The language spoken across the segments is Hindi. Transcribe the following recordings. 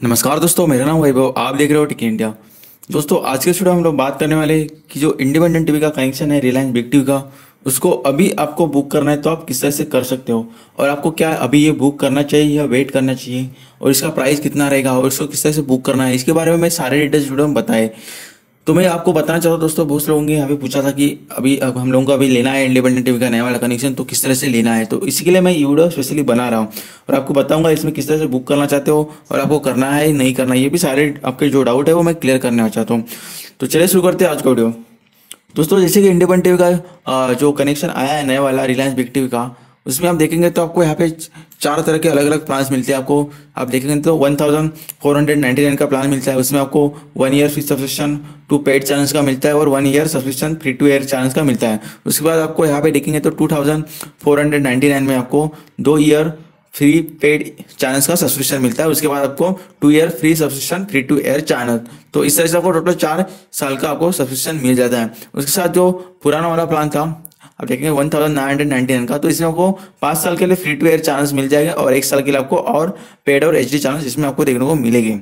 नमस्कार दोस्तों, मेरा नाम वैभव, आप देख रहे हो टिक इंडिया। दोस्तों, आज के स्टूडियो हम लोग बात करने वाले कि जो इंडिपेंडेंट टीवी का कनेक्शन है, रिलायंस बिग टीवी का, उसको अभी आपको बुक करना है तो आप किस तरह से कर सकते हो? और आपको क्या अभी ये बुक करना चाहिए या वेट करना चाहिए? और इसका प्राइस कितना रहेगा? और इसको किस तरह से बुक करना है? इसके बारे में मैं सारे डिटेल्स वीडियो में बताए। तो मैं आपको बताना चाहता हूँ दोस्तों, बहुत से लोगों ने यहाँ पे पूछा था कि अभी अब हम लोगों को अभी लेना है इंडिपेंडेंट टीवी का नया वाला कनेक्शन तो किस तरह से लेना है? तो इसी के लिए मैं ये वीडियो स्पेशली बना रहा हूँ और आपको बताऊँगा इसमें किस तरह से बुक करना चाहते हो और आपको करना है, नहीं करना ये भी सारे आपके जो डाउट है वो मैं क्लियर करना चाहता हूँ। तो चलिए शुरू करते हैं आज का वीडियो दोस्तों, जैसे कि इंडिपेंडेंट टीवी का जो कनेक्शन आया है नया वाला रिलायंस बिग टीवी का उसमें आप देखेंगे तो आपको यहाँ पे चार तरह के अलग अलग प्लान्स मिलते हैं। आपको, आप देखेंगे तो one thousand four hundred ninety nine का प्लान मिलता है। उसमें आपको one year free subscription to paid channels का मिलता है और one year subscription free to air channels का मिलता है। उसके बाद आपको यहाँ पे देखेंगे तो two thousand four hundred ninety nine में आपको दो ईयर फ्री पेड चैनल्स का सब्सक्रिप्शन मिलता है। उसके बाद आपको two year free subscription free to air channel तो इस तरह से आपको टोटल चार साल का आपको सब्सक्रिप्शन मिल जाता है। उसके साथ जो पुराना वाला प्लान था आप देखेंगे one thousand nine hundred nine का तो इसमें आपको पाँच साल के लिए फ्री टू एयर चैनल्स मिल जाएगा और एक साल के लिए आपको और पेड और एच डी चैनल्स इसमें आपको देखने को मिलेगी।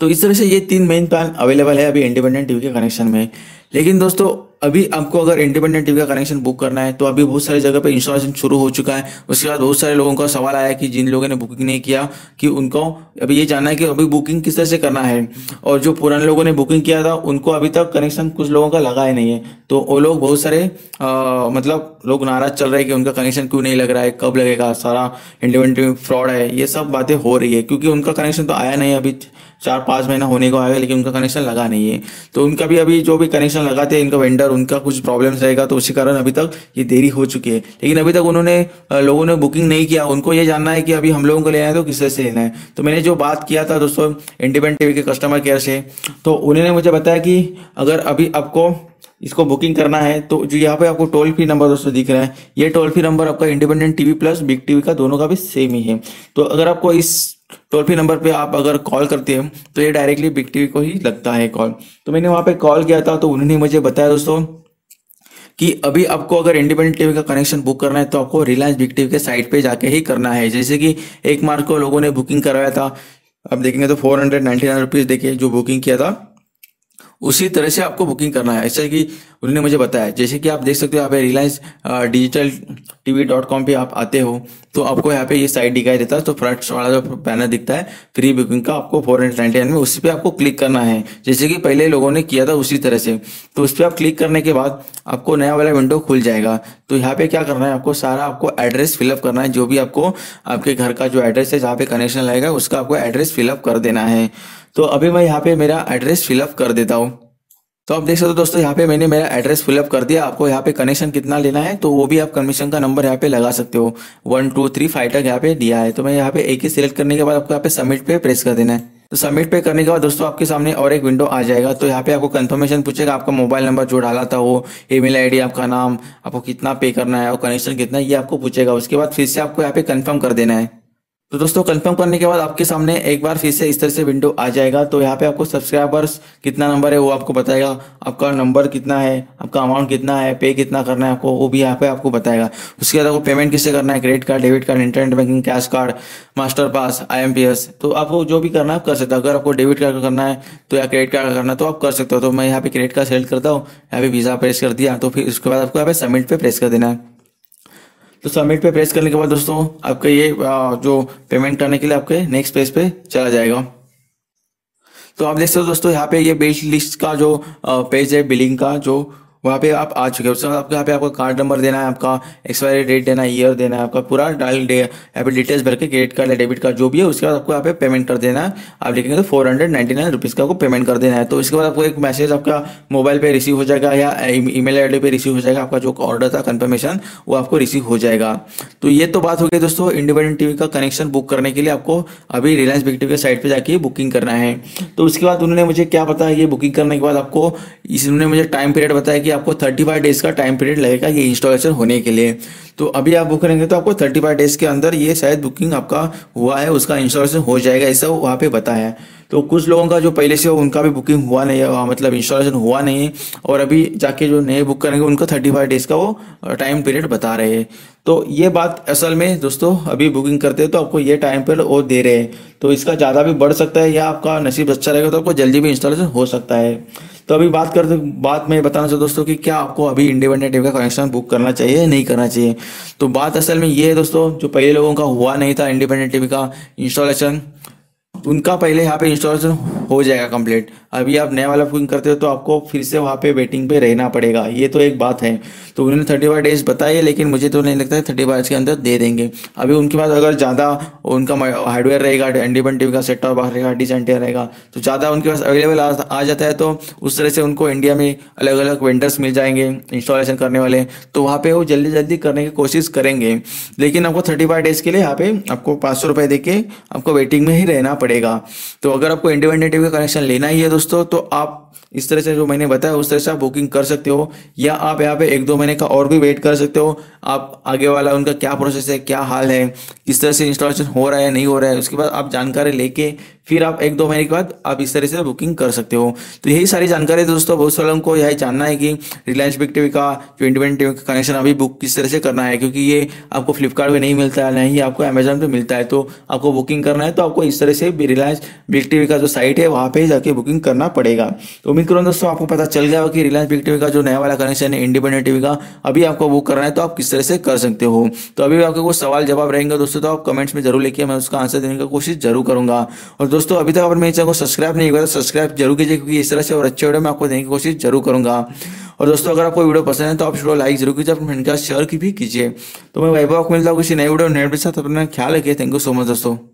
तो इस तरह से ये तीन मेन प्लान अवेलेबल है अभी इंडिपेंडेंट टीवी के कनेक्शन में। लेकिन दोस्तों अभी आपको अगर इंडिपेंडेंट टीवी का कनेक्शन बुक करना है तो अभी बहुत सारी जगह पे इंस्टॉलेशन शुरू हो चुका है। उसके बाद बहुत सारे लोगों का सवाल आया कि जिन लोगों ने बुकिंग नहीं किया कि उनको अभी ये जानना है कि अभी बुकिंग किस तरह से करना है। और जो पुराने लोगों ने बुकिंग किया था उनको अभी तक कनेक्शन कुछ लोगों का लगा ही नहीं है। तो वो लोग बहुत सारे आ, मतलब लोग नाराज़ चल रहे हैं कि उनका कनेक्शन क्यों नहीं लग रहा है कब लगेगा सारा इंडिपेंडेंट फ्रॉड है ये सब बातें हो रही है। क्योंकि उनका कनेक्शन तो आया नहीं अभी चार पाँच महीना होने को आएगा लेकिन उनका कनेक्शन लगा नहीं है। तो उनका भी अभी जो भी कनेक्शन लगाते हैं इनका वेंडर उनका कुछ प्रॉब्लम्स रहेगा तो उसी कारण अभी तक ये देरी हो चुकी है। लेकिन अभी तक उन्होंने लोगों ने बुकिंग नहीं किया। उनको ये जानना है कि अभी हम लोगों को लेना है तो किस तरह से लेना है। तो मैंने जो बात किया था दोस्तों इंडिपेंडेंट टीवी के कस्टमर केयर से तो उन्होंने मुझे बताया कि अगर अभी आपको इसको बुकिंग करना है तो जो यहाँ पे आपको टोल फ्री नंबर दोस्तों दिख रहा है, ये टोल फ्री नंबर आपका Independent TV plus Big TV का दोनों का भी सेम ही है। तो अगर आपको इस टोल फ्री नंबर पे आप अगर कॉल करते हैं तो ये डायरेक्टली बिग टीवी को ही लगता है कॉल तो मैंने वहाँ पे कॉल किया था तो उन्होंने मुझे बताया दोस्तों कि अभी आपको अगर इंडिपेंडेंट टीवी का कनेक्शन बुक करना है तो आपको रिलायंस बिग टीवी के साइट पे जाके ही करना है। जैसे कि एक मार्च को लोगों ने बुकिंग करवाया था। अब देखेंगे तो four hundred ninety nine rupees देखिए, जो बुकिंग किया था। उसी तरह से आपको बुकिंग करना है। ऐसा कि उन्होंने मुझे बताया, जैसे कि आप देख सकते हो यहाँ पे Reliance digital TV dot com पर आप आते हो तो आपको यहाँ पे ये साइट दिखाई देता है तो फ्रंट वाला जो बैनर दिखता है फ्री बुकिंग का आपको फोर हंड्रेड में उसी पर आपको क्लिक करना है। जैसे कि पहले लोगों ने किया था उसी तरह से। तो उस पर आप क्लिक करने के बाद आपको नया वाला विंडो खुल जाएगा। तो यहाँ पे क्या करना है, आपको सारा आपको एड्रेस फिलअप करना है, जो भी आपको आपके घर का जो एड्रेस है, जहाँ पे कनेक्शन लगेगा, उसका आपको एड्रेस फिलअप कर देना है। तो अभी मैं यहाँ पे मेरा एड्रेस फिलअप कर देता हूँ। तो आप देख सकते हो दोस्तों, यहाँ पे मैंने मेरा एड्रेस फिलअप कर दिया। आपको यहाँ पे कनेक्शन कितना लेना है तो वो भी आप कमीशन का नंबर यहाँ पे लगा सकते हो। वन टू थ्री फाइव तक यहाँ पे दिया है। तो मैं यहाँ पे एक ही सिलेक्ट करने के बाद आपको यहाँ पे सबमिट पे प्रेस कर देना है। तो सबमिट पे करने के बाद दोस्तों, आपके सामने और एक विंडो आ जाएगा। तो यहाँ पे आपको कंफर्मेशन पूछेगा, आपका मोबाइल नंबर जो डाला था वो ईमेल आईडी आपका नाम, आपको कितना पे करना है और कनेक्शन कितना है, ये आपको पूछेगा। उसके बाद फिर से आपको यहाँ पे कंफर्म कर देना है। तो दोस्तों कंफर्म करने के बाद आपके सामने एक बार फिर से इस तरह से विंडो आ जाएगा। तो यहाँ पे आपको सब्सक्राइबर्स कितना नंबर है वो आपको बताएगा। आपका नंबर कितना है, आपका अमाउंट कितना है पे कितना करना है आपको, वो भी यहाँ पे आपको बताएगा। उसके बाद आपको पेमेंट किससे करना है? Credit card debit card internet banking cash card master pass IMPS तो आपको जो भी करना है आप कर सकते हो। अगर आपको डेबिट कार्ड का करना है तो या क्रेडिट कार्ड का करना है तो आप कर सकते हो। तो मैं यहाँ पे क्रेडिट कार्ड सेलेक्ट करता हूँ। यहाँ पे वीज़ा प्रेस कर दिया। तो फिर उसके बाद आपको यहाँ पे सबमिट पे प्रेस कर देना है। तो सबमिट पे प्रेस करने के बाद दोस्तों, आपका ये जो पेमेंट करने के लिए आपके नेक्स्ट पेज पे चला जाएगा। तो आप देख सकते हो दोस्तों, यहाँ पे ये बिल लिस्ट का जो पेज है बिलिंग का जो वहाँ पे आप आ चुके हैं। उसके बाद आपको यहाँ पे आपका कार्ड नंबर देना है, आपका एक्सपायरी डेट देना है ईयर देना है, आपका पूरा डायल डे यहाँ पे डिटेल्स भर के क्रेडिट कार्ड या डेबिट कार्ड जो भी है, उसके बाद आपको यहाँ पे पेमेंट कर देना है। आप लिखेंगे तो four hundred ninety nine rupees का आपको पेमेंट कर देना है। तो इसके बाद आपको एक मैसेज आपका मोबाइल पे रिसीव हो जाएगा या ई मेल आई पे रिसीव हो जाएगा। आपका जो ऑर्डर था कन्फर्मेशन वो आपको रिसीव हो जाएगा। तो ये तो बात हो गई दोस्तों इंडिपेंडेंट टीवी का कनेक्शन बुक करने के लिए आपको अभी रिलायंस बिग टीवी के साइट पर जाके बुकिंग करना है। तो उसके बाद उन्होंने मुझे क्या बताया? ये बुकिंग करने के बाद आपको इन्होंने मुझे टाइम पीरियड बताया कि आपको थर्टी फाइव डेज़ का टाइम पीरियड लगेगा ये इंस्टॉलेशन होने के लिए। तो अभी आप बुक करेंगे तो आपको थर्टी फाइव डेज़ के अंदर ये शायद बुकिंग आपका हुआ है, उसका इंस्टॉलेशन हो जाएगा, ऐसा वहाँ पे बताया है। तो कुछ लोगों का जो पहले से हो उनका भी बुकिंग हुआ नहीं है मतलब इंस्टॉलेशन हुआ नहीं और अभी जाके जो नए बुक करेंगे, उनका थर्टी फाइव डेज़ का वो टाइम पीरियड बता रहे हैं। तो ये बात असल में दोस्तों अभी बुकिंग करते हैं तो आपको ये टाइम पीरियड वो दे रहे हैं। तो इसका ज़्यादा भी बढ़ सकता है या आपका नसीब अच्छा रहेगा तो आपको जल्दी भी इंस्टॉलेशन हो सकता है। तो अभी बात करते, बात मैं बताना चाहता दोस्तों कि क्या आपको अभी इंडिपेंडेंट टीवी का कनेक्शन बुक करना चाहिए या नहीं करना चाहिए? तो बात असल में ये है दोस्तों, जो पहले लोगों का हुआ नहीं था इंडिपेंडेंट टीवी का इंस्टॉलेशन उनका पहले यहाँ पे इंस्टॉलेशन हो जाएगा कंप्लीट अभी आप नया वाला बुकिंग करते हो तो आपको फिर से वहाँ पे वेटिंग पे रहना पड़ेगा। ये तो एक बात है। तो उन्होंने थर्टी फाइव डेज़ बताई है लेकिन मुझे तो नहीं लगता है थर्टी फाइव के अंदर दे देंगे। अभी उनके पास अगर ज़्यादा उनका हार्डवेयर रहेगा इंडिपेंडेंट टीवी का सेट टॉप बाहर रहेगा डिसेंटियर रहेगा तो ज़्यादा उनके पास अवेलेबल आ, आ जाता है तो उस तरह से उनको इंडिया में अलग अलग वेंडर्स मिल जाएँगे इंस्टॉलेशन करने वाले। तो वहाँ पर वो जल्दी जल्दी करने की कोशिश करेंगे। लेकिन आपको थर्टी फाइव डेज़ के लिए यहाँ पे आपको पाँच सौ रुपये दे के आपको वेटिंग में ही रहना पड़ेगा। तो अगर आपको इंडिपेंडेंट टीवी का कनेक्शन लेना ही है दोस्तों तो आप इस तरह से जो मैंने बताया, उस तरह से आप बुकिंग कर सकते हो, या आप यहाँ पे एक दो महीने का और भी वेट कर सकते हो। आप आगे वाला उनका क्या प्रोसेस है, क्या हाल है, किस तरह से इंस्टॉलेशन हो रहा है, नहीं हो रहा है, उसके बाद आप जानकारी लेके फिर आप एक दो महीने के बाद आप इस तरह से बुकिंग कर सकते हो। तो यही सारी जानकारी दोस्तों। बहुत सारे लोगों को यही जानना है कि रिलायंस बिग टीवी का जो इंडिपेंडेंट टीवी का कनेक्शन अभी बुक किस तरह से करना है, क्योंकि ये आपको फ्लिपकार्ट नहीं मिलता है नहीं आपको अमेजोन पर मिलता है। तो आपको बुकिंग करना है तो आपको इस तरह से रिलायंस बिग टीवी का जो साइट है, वहाँ पे जाके बुकिंग करना पड़ेगा। तो उम्मीद करूँ दोस्तों, आपको पता चल गया कि रिलायंस बिग टीवी का जो नया वाला कनेक्शन है इंडिपेंडेंट टीवी का, अभी आपको बुक करना है तो आप किस तरह से कर सकते हो। तो अभी आपके कुछ सवाल जवाब रहेंगे दोस्तों तो आप कमेंट्स में ज़रूर लिखिए, मैं उसका आंसर देने की कोशिश ज़रूर करूँगा। और दोस्तों, अभी तक अपने मेरे चैनल को सब्सक्राइब नहीं किया तो सब्सक्राइब ज़रूर कीजिए, क्योंकि इस तरह से और अच्छे वीडियो मैं आपको देने की कोशिश ज़रूर करूँगा। और दोस्तों, अगर आपको वीडियो पसंद है तो आप वीडियो लाइक ज़रूर कीजिए, अपने फ्रेंड का शेयर की भी कीजिए। तो मैं वैभव आपको मिलता हूँ किसी नई वीडियो नेट के साथ। अपना ख्याल रखिए। थैंक यू सो मच दोस्तों।